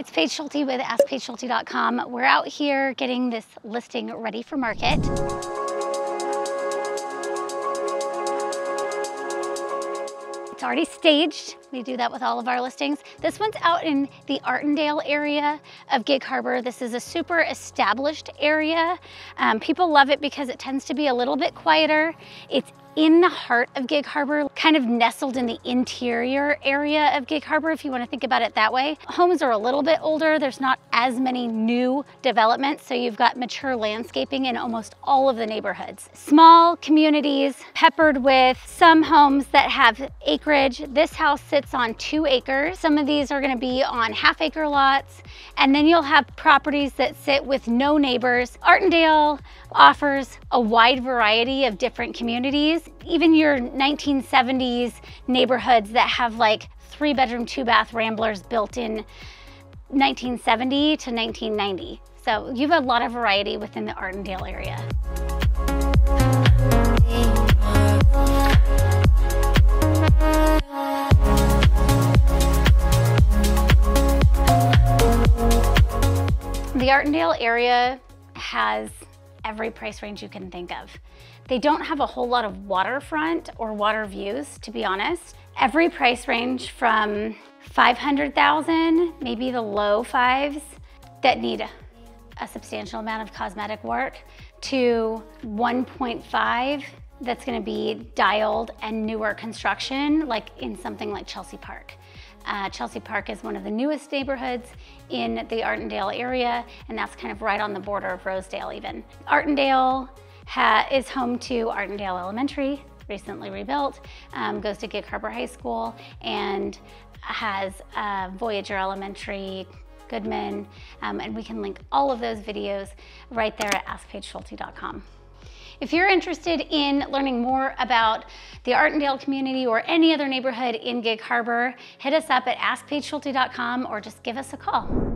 It's Paige Schulte with AskPaigeSchulte.com. We're out here getting this listing ready for market. It's already staged. We do that with all of our listings. This one's out in the Artondale area of Gig Harbor. This is a super established area. Um, people love it because it tends to be a little bit quieter. It's in the heart of Gig Harbor, kind of nestled in the interior area of Gig Harbor, if you want to think about it that way. Homes are a little bit older. There's not as many new developments, so you've got mature landscaping in almost all of the neighborhoods. Small communities peppered with some homes that have acreage. This house sits on two acres. Some of these are going to be on half acre lots, and then you'll have properties that sit with no neighbors. Artondale offers a wide variety of different communities, even your 1970s neighborhoods that have like three bedroom, two bath ramblers built in 1970 to 1990. So you have a lot of variety within the Artondale area. The Artondale area has every price range you can think of. They don't have a whole lot of waterfront or water views, to be honest. Every price range from 500,000, maybe the low fives that need a, a substantial amount of cosmetic work to 1.5 that's gonna be dialed and newer construction, like in something like Chelsea Park. Uh, Chelsea Park is one of the newest neighborhoods in the Artondale area, and that's kind of right on the border of Rosedale even. Artondale is home to Artondale Elementary, recently rebuilt, um, goes to Gig Harbor High School, and has uh, Voyager Elementary, Goodman, um, and we can link all of those videos right there at AskPaigeSchulte.com. If you're interested in learning more about the Artondale community or any other neighborhood in Gig Harbor, hit us up at AskPaigeSchulte.com or just give us a call.